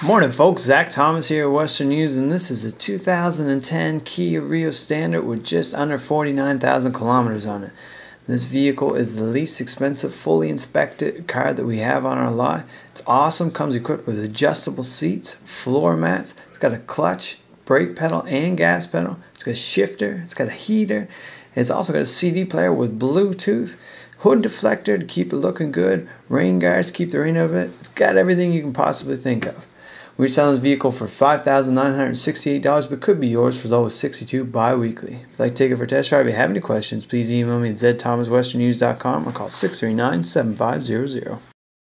Morning, folks. Zach Thomas here at Western Used, and this is a 2010 Kia Rio Standard with just under 49,000 kilometers on it. This vehicle is the least expensive, fully inspected car that we have on our lot. It's awesome. Comes equipped with adjustable seats, floor mats. It's got a clutch, brake pedal, and gas pedal. It's got a shifter. It's got a heater. It's also got a CD player with Bluetooth hood deflector to keep it looking good, rain guards keep the rain out of it. It's got everything you can possibly think of. We're selling this vehicle for $5,968, but could be yours for as low as 62 bi-weekly. If you'd like to take it for a test drive, if you have any questions, please email me at zthomaswesternused.com or call 639-7500.